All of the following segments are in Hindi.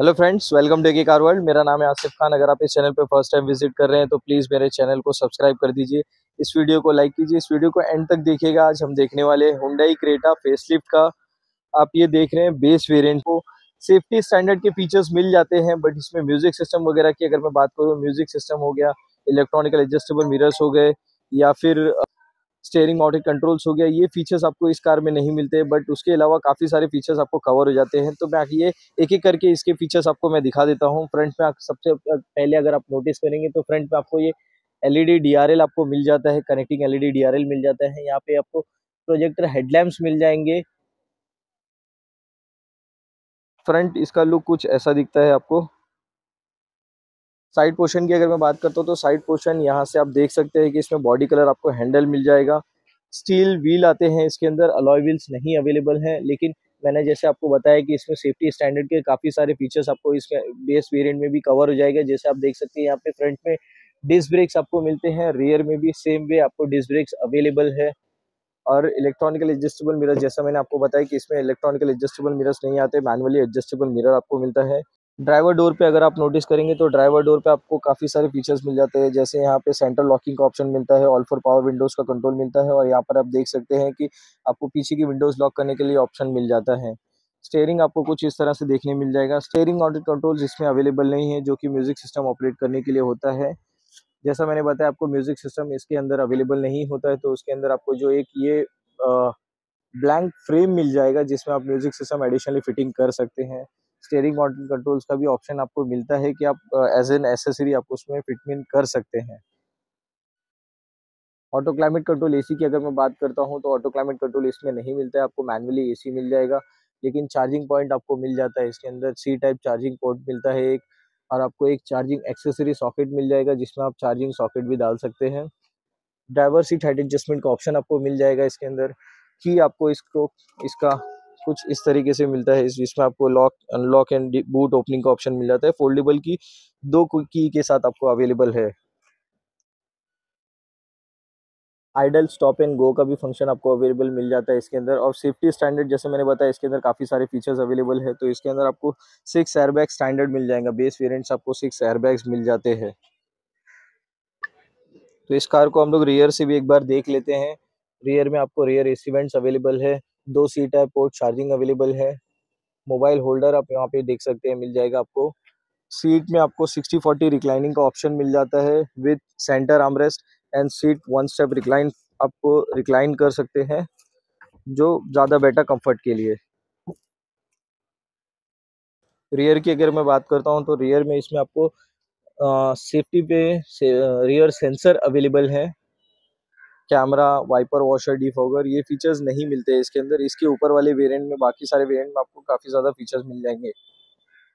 हेलो फ्रेंड्स वेलकम टू की कार वर्ल्ड मेरा नाम है आसिफ खान। अगर आप इस चैनल पर फ़र्स्ट टाइम विज़िट कर रहे हैं तो प्लीज़ मेरे चैनल को सब्सक्राइब कर दीजिए। इस वीडियो को लाइक कीजिए। इस वीडियो को एंड तक देखिएगा। आज हम देखने वाले हुंडई क्रेटा फेसलिफ्ट का। आप ये देख रहे हैं बेस वेरियंट को। सेफ्टी स्टैंडर्ड के फीचर्स मिल जाते हैं बट इसमें म्यूज़िक सिस्टम वगैरह की अगर मैं बात करूँ म्यूज़िक सिस्टम हो गया इलेक्ट्रॉनिकल एडजस्टेबल मिरर्स हो गए, या फिर स्टेयरिंग ऑटो कंट्रोल्स हो गया, ये फीचर्स आपको इस कार में नहीं मिलते बट उसके अलावा काफ़ी सारे फीचर्स आपको कवर हो जाते हैं। तो मैं ये एक एक करके इसके फीचर्स आपको मैं दिखा देता हूँ। फ्रंट में सबसे पहले अगर आप नोटिस करेंगे तो फ्रंट में आपको ये एलईडी डीआरएल आपको मिल जाता है कनेक्टिंग एलईडी डीआरएल मिल जाता है। यहाँ पे आपको प्रोजेक्टर हेडलैम्प्स मिल जाएँगे। फ्रंट इसका लुक कुछ ऐसा दिखता है आपको। साइड पोर्शन की अगर मैं बात करता हूँ तो साइड पोर्शन यहाँ से आप देख सकते हैं कि इसमें बॉडी कलर आपको हैंडल मिल जाएगा। स्टील व्हील आते हैं इसके अंदर, अलॉय व्हील्स नहीं अवेलेबल हैं, लेकिन मैंने जैसे आपको बताया कि इसमें सेफ्टी स्टैंडर्ड के काफ़ी सारे फीचर्स आपको इसमें बेस वेरिएंट में भी कवर हो जाएगा। जैसे आप देख सकते हैं, यहाँ पे फ्रंट में डिस्क ब्रेक्स आपको मिलते हैं, रियर में भी सेम वे आपको डिस्क ब्रेक्स अवेलेबल है। और इलेक्ट्रॉनिकल एडजस्टेबल मिरर जैसा मैंने आपको बताया कि इसमें इलेक्ट्रॉनिकल एडजस्टेबल मिरर्स नहीं आते मैनुअली एडजस्टेबल मिरर आपको मिलता है। ड्राइवर डोर पे अगर आप नोटिस करेंगे तो ड्राइवर डोर पे आपको काफ़ी सारे फीचर्स मिल जाते हैं। जैसे यहाँ पे सेंट्रल लॉकिंग का ऑप्शन मिलता है ऑल फॉर पावर विंडोज़ का कंट्रोल मिलता है और यहाँ पर आप देख सकते हैं कि आपको पीछे की विंडोज़ लॉक करने के लिए ऑप्शन मिल जाता है। स्टेयरिंग आपको कुछ इस तरह से देखने मिल जाएगा। स्टेयरिंग माउंटेड कंट्रोल्स इसमें अवेलेबल नहीं है, जो कि म्यूज़िक सिस्टम ऑपरेट करने के लिए होता है। जैसा मैंने बताया, आपको म्यूज़िक सिस्टम इसके अंदर अवेलेबल नहीं होता है तो उसके अंदर आपको जो एक ये ब्लैंक फ्रेम मिल जाएगा, जिसमें आप म्यूज़िक सिस्टम एडिशनली फिटिंग कर सकते हैं। स्टेयरिंग मॉडल कंट्रोल्स का भी ऑप्शन आपको मिलता है कि आप एज एन एसेसरी आप उसमें फिटमेंट कर सकते हैं। ऑटो क्लाइमेट कंट्रोल एसी की अगर मैं बात करता हूँ तो ऑटो क्लाइमेट कंट्रोल इसमें नहीं मिलता है, आपको मैनुअली एसी मिल जाएगा, लेकिन चार्जिंग पॉइंट आपको मिल जाता है इसके अंदर। सी टाइप चार्जिंग पोर्ट मिलता है एक, और आपको एक चार्जिंग एक्सेसरी सॉकेट मिल जाएगा, जिसमें आप चार्जिंग सॉकेट भी डाल सकते हैं। ड्राइवर सीट हाइट एडजस्टमेंट का ऑप्शन आपको मिल जाएगा इसके अंदर, की आपको इसको, इसका कुछ इस तरीके से मिलता है इसमें आपको lock unlock and boot opening का ऑप्शन मिल जाता है। फोल्डेबल की दो की के साथ आपको अवेलेबल है। आइडल स्टॉप एंड गो का भी फ़ंक्शन आपको अवेलेबल मिल जाता है इसके अंदर। और सेफ्टी स्टैंडर्ड जैसे मैंने बताया, इसके अंदर काफ़ी सारे फीचर्स अवेलेबल है। तो इसके अंदर आपको सिक्स एयरबैग स्टैंडर्ड मिल जाएगा। बेस वेरिएंट्स आपको सिक्स एयरबैग्स मिल जाते हैं। तो इस कार को हम लोग रियर से भी एक बार देख लेते हैं। रियर में आपको रियर एसीवेंट्स अवेलेबल है। दो सीट है पोर्ट चार्जिंग अवेलेबल है। मोबाइल होल्डर आप यहाँ पे देख सकते हैं मिल जाएगा आपको। सीट में आपको 60 40 रिक्लाइनिंग का ऑप्शन मिल जाता है with centre armrest and seat one step recline आपको रिक्लाइन कर सकते हैं जो ज़्यादा बेटर कंफर्ट के लिए। रियर की अगर मैं बात करता हूँ तो रियर में इसमें आपको सेफ्टी पे से, रियर सेंसर अवेलेबल है। कैमरा वाइपर वॉशर डिफॉगर ये फीचर्स नहीं मिलते इसके अंदर। इसके ऊपर वाले वेरियंट में, बाकी सारे वेरियंट में आपको काफ़ी ज़्यादा फीचर्स मिल जाएँगे।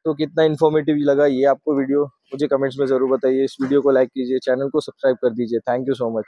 तो कितना इन्फॉर्मेटिव लगा ये आपको वीडियो मुझे कमेंट्स में ज़रूर बताइए। इस वीडियो को लाइक कीजिए चैनल को सब्सक्राइब कर दीजिए। Thank you so much